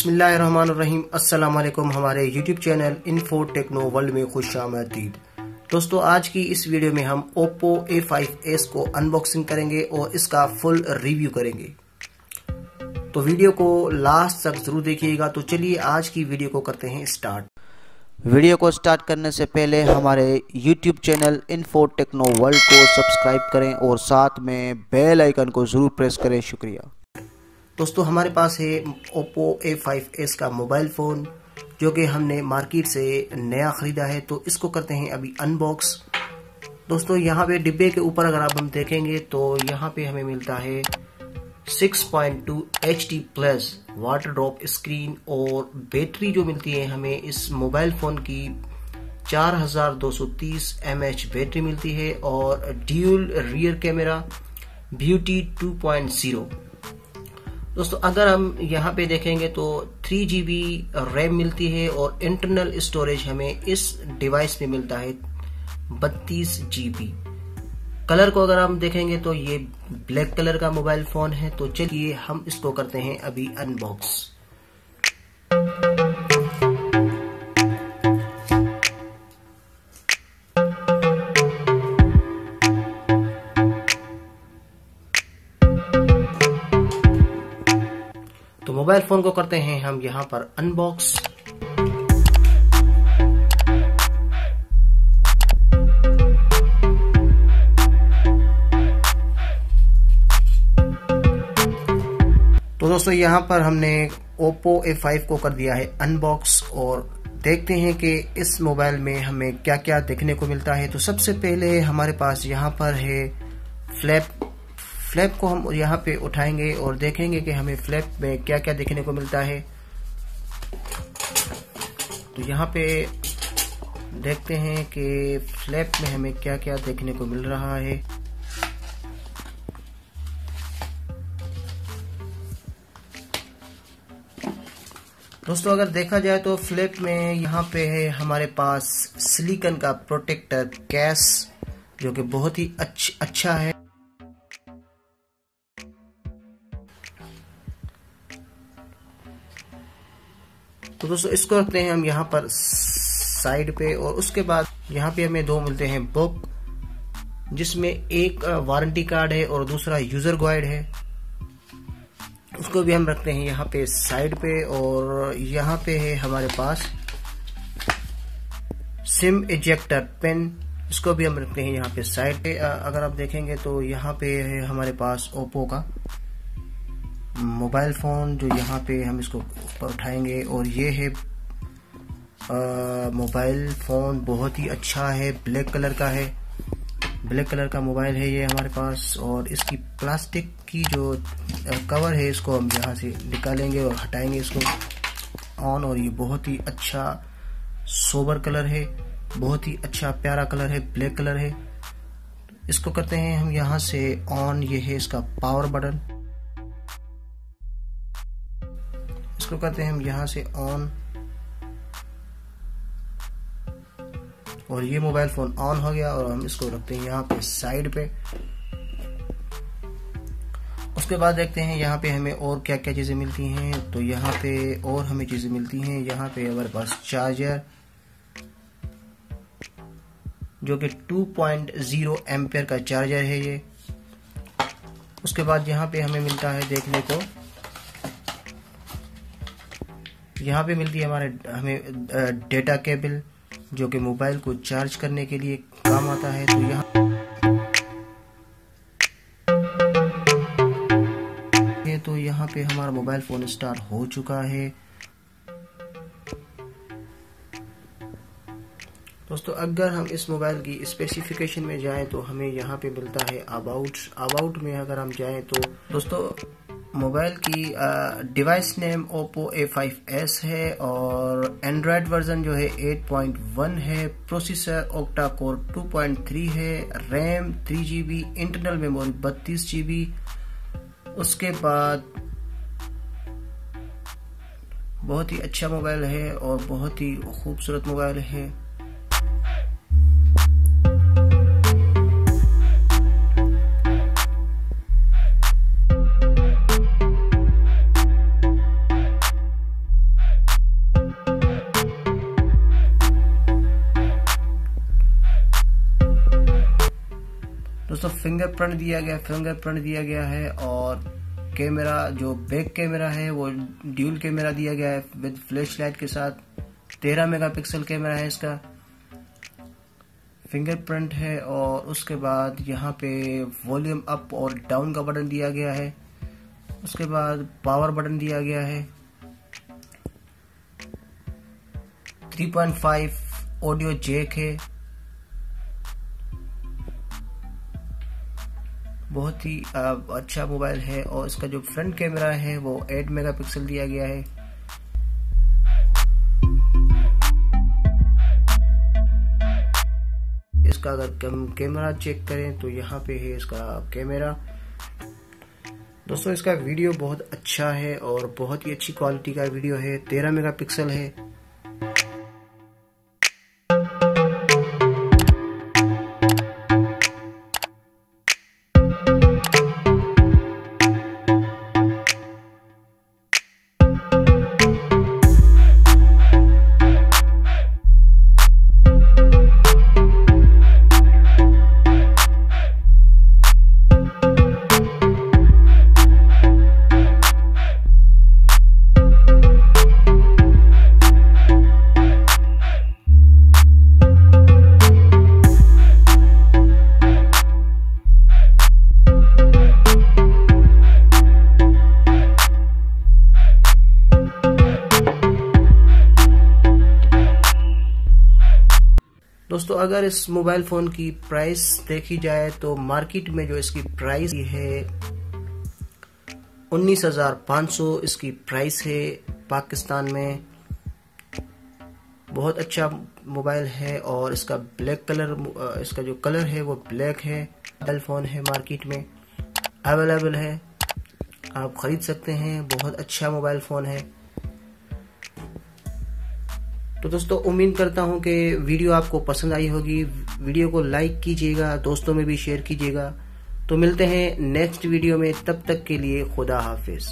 अस्सलाम वालेकुम हमारे YouTube channel Info Techno World में खुश आमदीद। दोस्तों, आज की इस वीडियो में हम Oppo A5s को अनबॉक्सिंग करेंगे और इसका फुल रिव्यू करेंगे। तो वीडियो को लास्ट तक ज़रूर देखिएगा। तो चलिए आज की वीडियो को करते हैं स्टार्ट वीडियो को स्टार्ट करने से पहले हमारे YouTube channel Info Techno World को सब्सक्राइब करें और साथ में बेल आइकन को ज़रूर प्रेस करें। शुक्रिया। दोस्तों, हमारे पास है Oppo A5s का मोबाइल फ़ोन जो कि हमने मार्केट से नया ख़रीदा है। तो इसको करते हैं अभी अनबॉक्स दोस्तों, यहाँ पे डिब्बे के ऊपर अगर आप हम देखेंगे तो यहाँ पे हमें मिलता है 6.2 HD plus water drop screen और बैटरी जो मिलती है हमें इस मोबाइल फ़ोन की 4230 mAh बैटरी मिलती है और ड्यूल रियर कैमरा ब्यूटी 2.0 दोस्तों, अगर हम यहाँ पे देखेंगे तो थ्री जी बी रैम मिलती है और इंटरनल स्टोरेज हमें इस डिवाइस में मिलता है बत्तीस जी बी कलर को अगर हम देखेंगे तो ये ब्लैक कलर का मोबाइल फ़ोन है तो चलिए हम इसको करते हैं अभी अनबॉक्स मोबाइल फ़ोन को करते हैं हम यहाँ पर अनबॉक्स तो दोस्तों, यहाँ पर हमने Oppo A5 को कर दिया है अनबॉक्स और देखते हैं कि इस मोबाइल में हमें क्या क्या देखने को मिलता है। तो सबसे पहले हमारे पास यहाँ पर है फ्लैप फ्लैप को हम यहाँ पे उठाएँगे और देखेंगे कि हमें फ्लैप में क्या क्या देखने को मिलता है। तो यहाँ पे देखते हैं कि फ्लैप में हमें क्या क्या देखने को मिल रहा है। दोस्तों अगर देखा जाए तो फ्लिप में यहाँ पे है हमारे पास सिलिकन का प्रोटेक्टर कैस जो कि बहुत ही अच्छ, अच्छा है। तो दोस्तों, इसको रखते हैं हम यहाँ पर साइड पे और उसके बाद यहाँ पे हमें दो मिलते हैं बुक, जिसमें एक वारंटी कार्ड है और दूसरा यूज़र गाइड है। उसको भी हम रखते हैं यहाँ पे साइड पे और यहाँ पे है हमारे पास सिम इजेक्टर पेन इसको भी हम रखते हैं यहाँ पे साइड पे। अगर आप देखेंगे तो यहाँ पे है हमारे पास ओप्पो का। मोबाइल फ़ोन जो यहाँ पे हम इसको ऊपर उठाएँगे और ये है मोबाइल फ़ोन बहुत ही अच्छा है, ब्लैक कलर का है। ब्लैक कलर का मोबाइल है ये हमारे पास और इसकी प्लास्टिक की जो कवर है इसको हम यहाँ से निकालेंगे और हटाएँगे इसको ऑन और ये बहुत ही अच्छा सोबर कलर है, बहुत ही अच्छा प्यारा कलर है, ब्लैक कलर है। इसको करते हैं हम यहाँ से ऑन ये है इसका पावर बटन इसको करते हैं हम यहाँ से ऑन और ये मोबाइल फ़ोन ऑन हो गया और हम इसको रखते हैं यहाँ पे साइड पे। उसके बाद देखते हैं यहाँ पे हमें और क्या क्या चीज़ें मिलती हैं। तो यहाँ पे और हमें चीज़ें मिलती हैं। यहाँ पे हमारे पास चार्जर जो कि 2.0 एम्पेयर का चार्जर है ये। उसके बाद यहाँ पे हमें मिलता है देखने को। यहाँ पे मिलती है हमारे, हमें डेटा केबल, जो कि मोबाइल को चार्ज करने के लिए काम आता है तो यहाँ तो यहाँ पे हमारा मोबाइल फ़ोन स्टार्ट हो चुका है। दोस्तों, अगर हम इस मोबाइल की स्पेसिफिकेशन में जाएँ तो हमें यहाँ पे मिलता है अबाउट अबाउट में अगर हम जाएँ तो दोस्तों मोबाइल की डिवाइस नेम ओप्पो A5s है और एंड्रॉयड वर्जन जो है 8.1 है प्रोसेसर ओक्टा कोर 2.3 है RAM three 3GB internal memory 32GB उसके बाद बहुत ही अच्छा मोबाइल है और बहुत ही खूबसूरत मोबाइल है। फिंगरप्रिंट दिया गया, फिंगरप्रिंट दिया गया है और कैमरा, जो बैक कैमरा है, वो ड्यूल कैमरा दिया गया है विद फ्लैश लाइट के साथ। तेरह मेगापिक्सल कैमरा है इसका। फिंगरप्रिंट है और उसके बाद यहाँ पे वॉल्यूम अप और डाउन का बटन दिया गया है। उसके बाद पावर बटन दिया गया है। 3.5 ऑडियो जैक है। बहुत ही अच्छा मोबाइल है और इसका जो फ्रंट कैमरा है वो 8 मेगापिक्सल दिया गया है। इसका अगर कैमरा चेक करें तो यहाँ पे है इसका कैमरा। दोस्तों, इसका वीडियो बहुत अच्छा है और बहुत ही अच्छी क्वालिटी का वीडियो है। तेरह मेगापिक्सल है। अगर इस मोबाइल फ़ोन की प्राइस देखी जाए तो मार्केट में जो इसकी प्राइस है, उन्नीस हज़ार पाँच सौ इसकी प्राइस है पाकिस्तान में। बहुत अच्छा मोबाइल है और इसका ब्लैक कलर, इसका जो कलर है वो ब्लैक है। मोबाइल फ़ोन है मार्केट में, अवेलेबल है। आप ख़रीद सकते हैं, बहुत अच्छा मोबाइल फ़ोन है। तो दोस्तों, उम्मीद करता हूँ कि वीडियो आपको पसंद आई होगी। वीडियो को लाइक कीजिएगा, दोस्तों में भी शेयर कीजिएगा। तो मिलते हैं नेक्स्ट वीडियो में। तब तक के लिए खुदा हाफिज़।